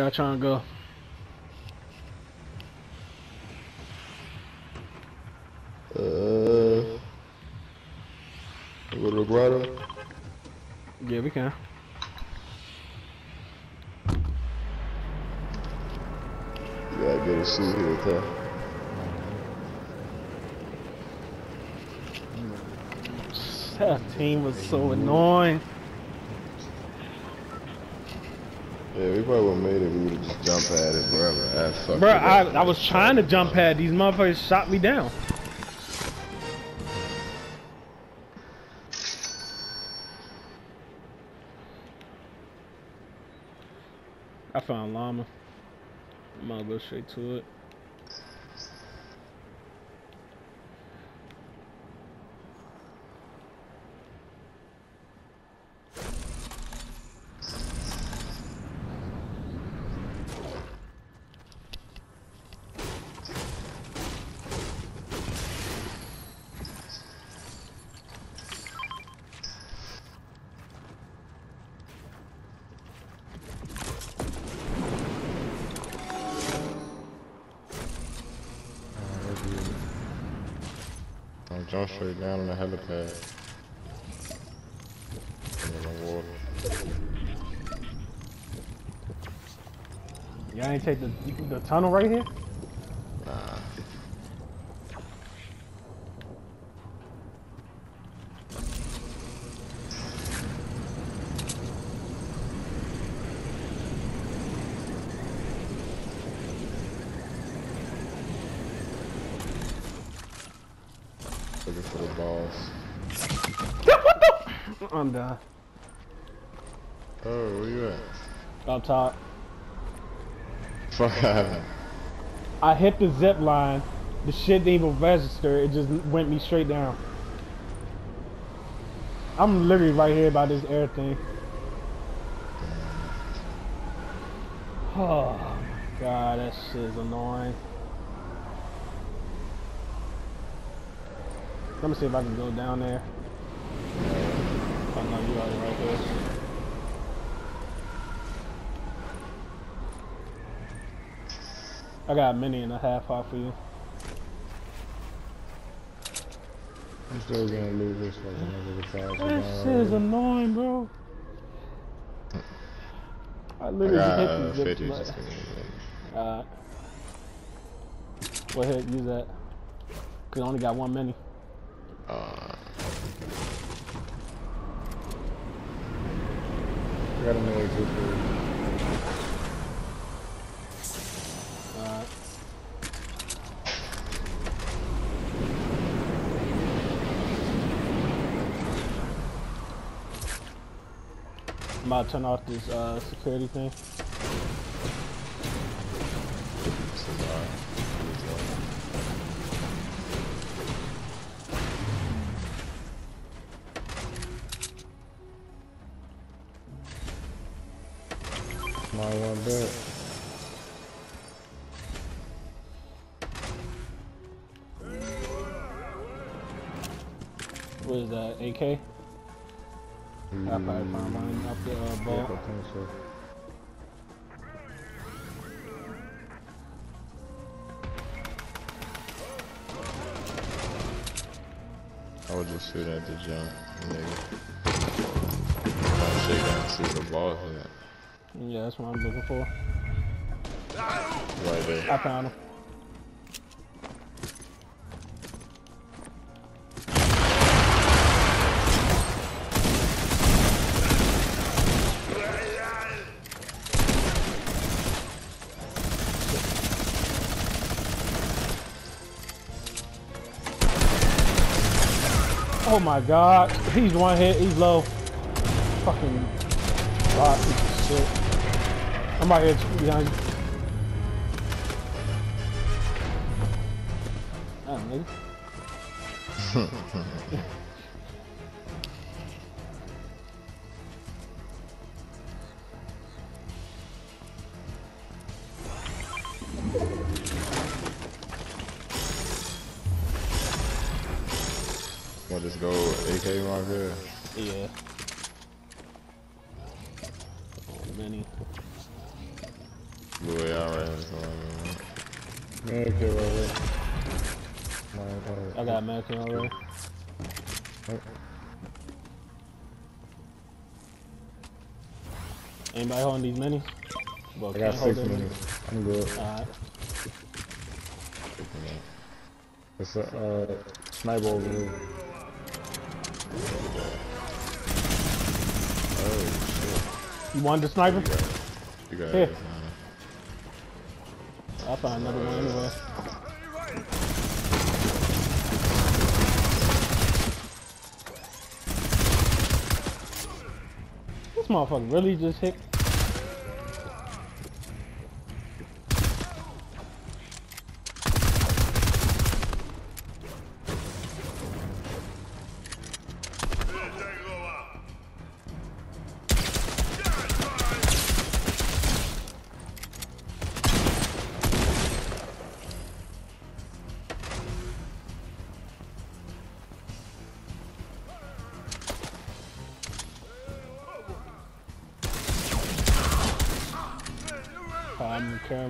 Y'all trying to go? Uh, go to grotto. Yeah, we can. You gotta get a suit here, tough. That team was so annoying. Yeah, we probably would've made it. We would've just jumped at it, bro. I Bro, I. I was trying to jump pad. These motherfuckers shot me down. I found llama. I'm gonna go straight to it. Jump straight down on the helipad. In the water. Y'all ain't take the the tunnel right here? Looking for the balls. I'm done. Oh, where you at? Up top. Fuck happened. I hit the zip line. The shit didn't even register. It just went me straight down. I'm literally right here by this air thing. Oh god, that shit is annoying. Let me see if I can go down there. Oh no, you already right there. I got a minute and a half off for you. I'm still gonna lose this fucking nigga That shit is annoying, bro. I I literally got hit uh, the zip 50 line. just. Alright. Go ahead, use that. Cause I only got one mini. Uh, I got another for Alright. I'm about to turn off this uh, security thing. What is that? AK? I probably found mine up the uh, Yeah, ball. potential. I would just shoot at the jump, nigga. I'll shake down and see where the ball is at. Yeah, that's what I'm looking for. Right there. I found him. Oh my god. He's one hit, he's low. Fucking god, piece of shit. I'm right here behind you. Damn, nigga. Want just go AK right here? Yeah. Benny. Blue AR right here. somewhere. Man, kill over. My, I got American already. Anybody holding these minis? Well, I got six them. minutes. I'm good. Alright. It's a uh, sniper over here. You want the sniper? You got Here. it. I'll find another one anyway. This motherfucker really just hit.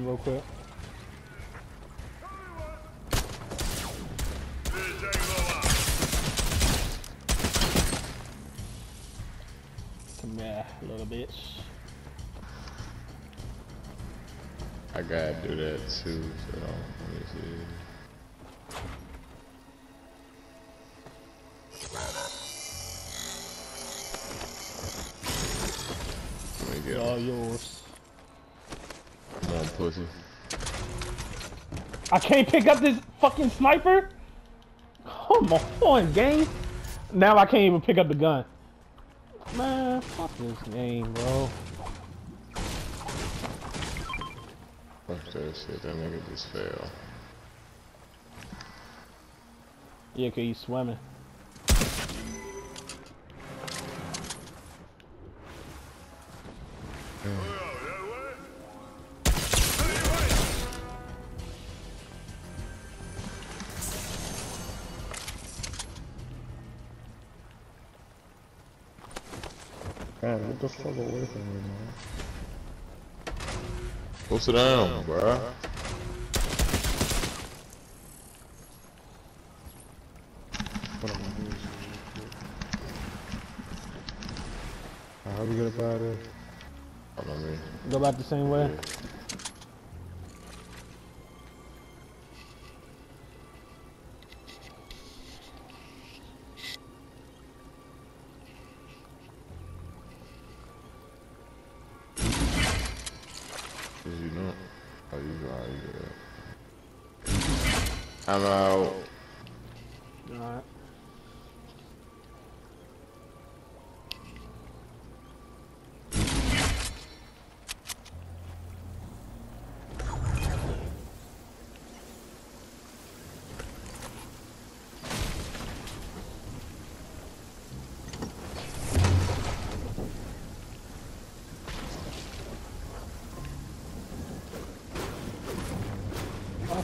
I'm real quick. Come here, little bitch. I gotta do that too, so let me see. Let me get All yours. Pussy. I can't pick up this fucking sniper? Come on, game. Now I can't even pick up the gun. Man, fuck this game, bro. Fuck that shit, that nigga just fell. Yeah, cause he's swimming. Fuck away from me, man. Go sit down, bruh. What am I doing? Uh, How we get up out of there? Hold me. Go back the same way. Cause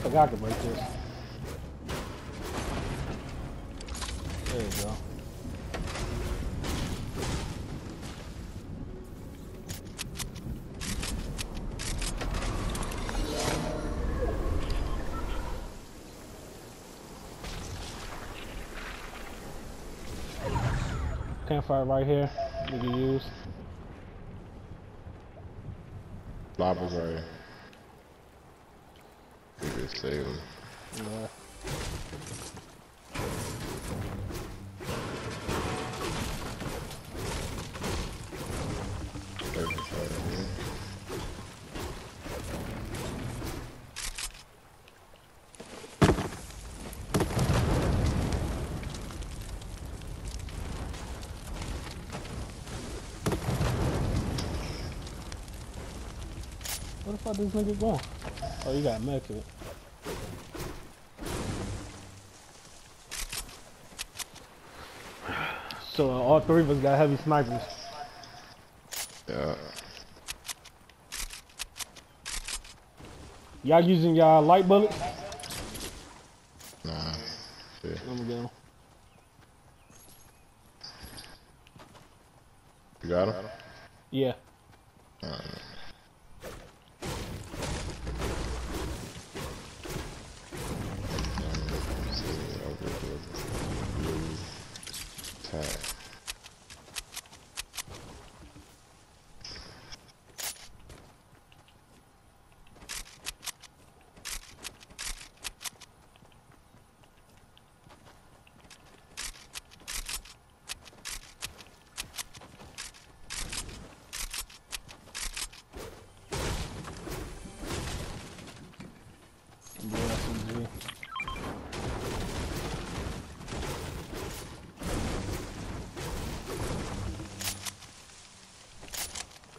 forgot to break this. There you go. Campfire right here. We can use. Lobber's right here. Save him. Where the fuck is this nigga going? Oh, you got mech it. So uh, all three of us got heavy snipers. Yeah. Y'all using y'all light bullets? Nah. Shit. Let me 'em. You got him? Yeah. Alright.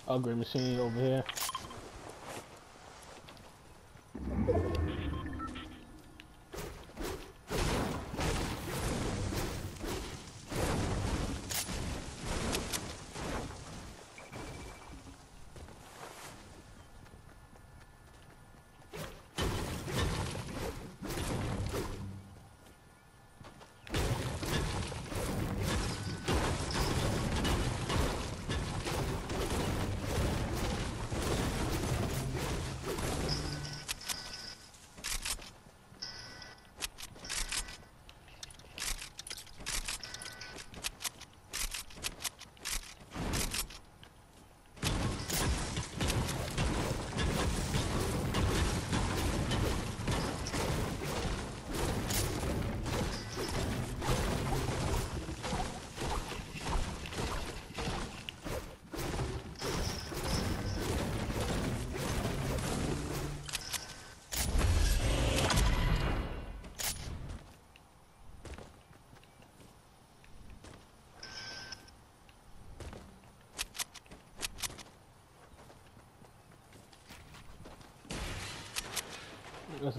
Upgrade machine over here.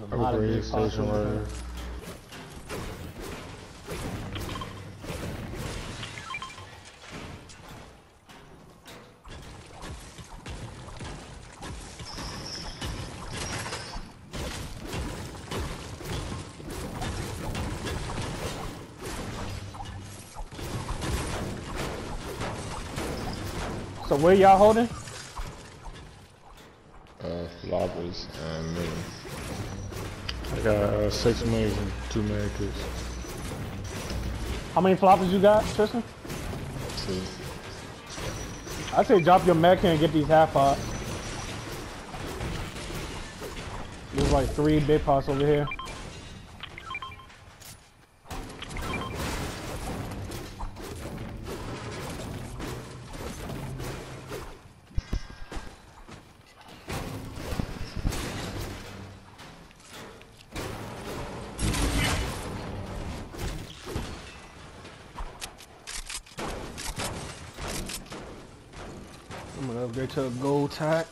There's a lot of Upgrade big station over right here. here. So where y'all holding? Uh, floppers and me. I got uh, six million and two kits. How many floppers you got, Tristan? Two. I'd say drop your mech here and get these half pots. There's like three big pots over here. I'm upgrade to a gold tack.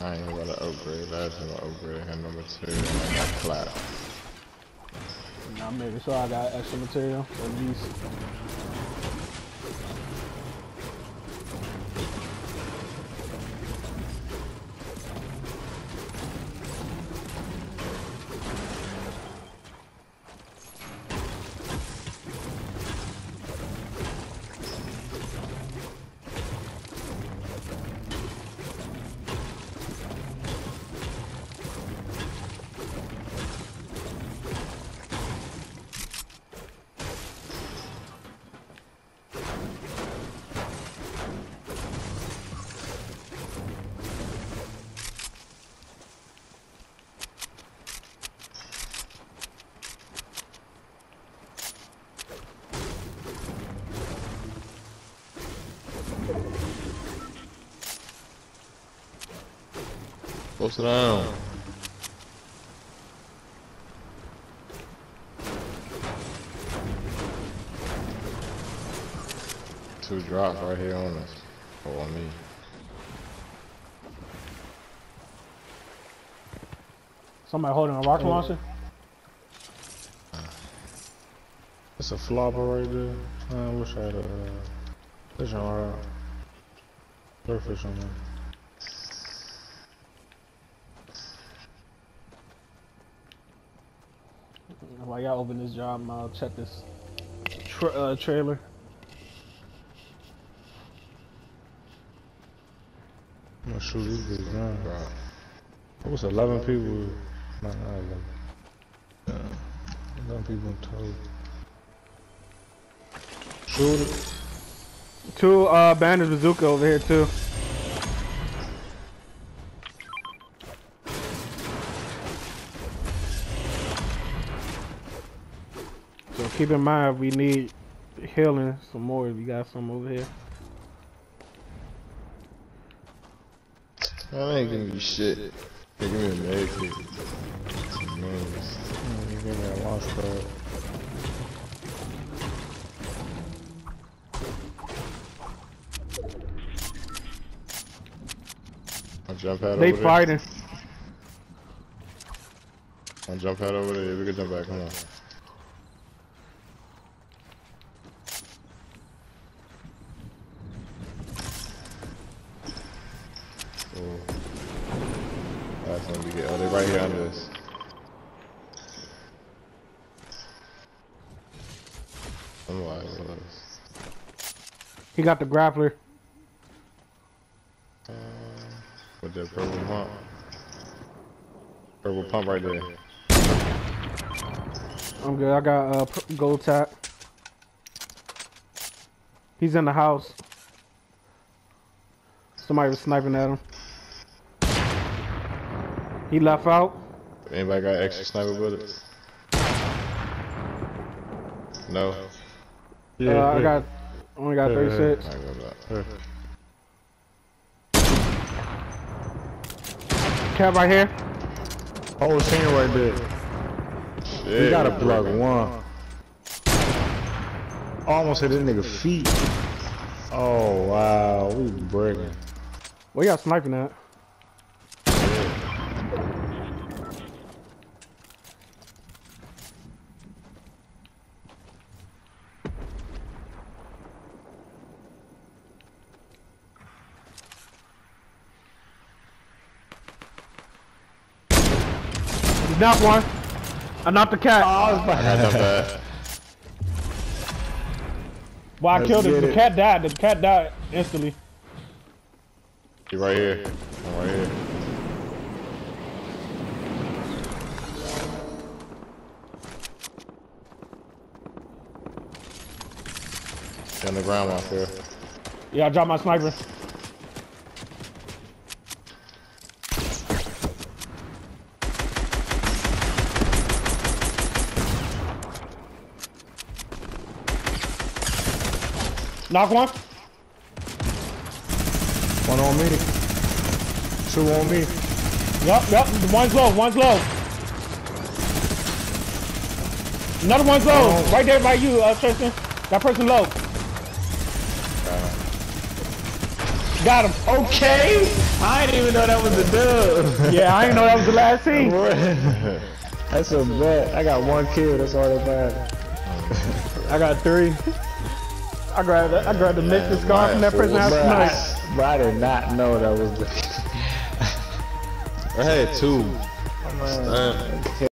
I ain't gonna upgrade. I just gonna upgrade hand number two and I got clap. I'm making sure I got extra material at least. Post it down. Two drops right here on us. Or on me. Somebody holding a rocket launcher? It's a flopper right there. I wish I had a uh, fishing rod. Surface on there. Y'all open this job, I'll check this tra uh, trailer. I'm gonna shoot these guys down. It was 11 people. Not, not 11. Uh, 11 people in total. Shoot it. Two uh, bandits bazooka over here too. keep in mind we need healing some more if you got some over here. I ain't giving you shit. They give me a med kit. A. I'll jump out they over fighting. There. I jump out over there. We can jump back. Come on. Got the grappler. With that purple pump. Purple pump right there. I'm good. I got uh gold tap. He's in the house. Somebody was sniping at him. He left out. Anybody got extra sniper bullets? No. Yeah, uh, I got only got Yeah, 36. I go back. Yeah. Right here. Oh, senior right there. Yeah, We gotta we're plug one. Almost hit this nigga feet. Oh wow, we breaking. Where y'all sniping at? He's knocked one. I knocked the cat. I got jump pad. Well, I Let's killed it. The cat died. The cat died instantly. He right here. I'm right here. He on the ground out there. Yeah, I dropped my sniper. Knock one. One on me. Two on me. Yup, yup. One's low. One's low. Another one's low. Oh. Right there by you, uh, Tristan. That person low. Got him. Okay. I didn't even know that was a dub. Yeah, I didn't know that was the last team. That's a bet. I got one kill. That's all that matters. I got three. I grabbed, I grabbed the Mystic scarf from that Mine person full. out Bruh, tonight. I, bruh, I did not know that was the. I had two. Man. Uh,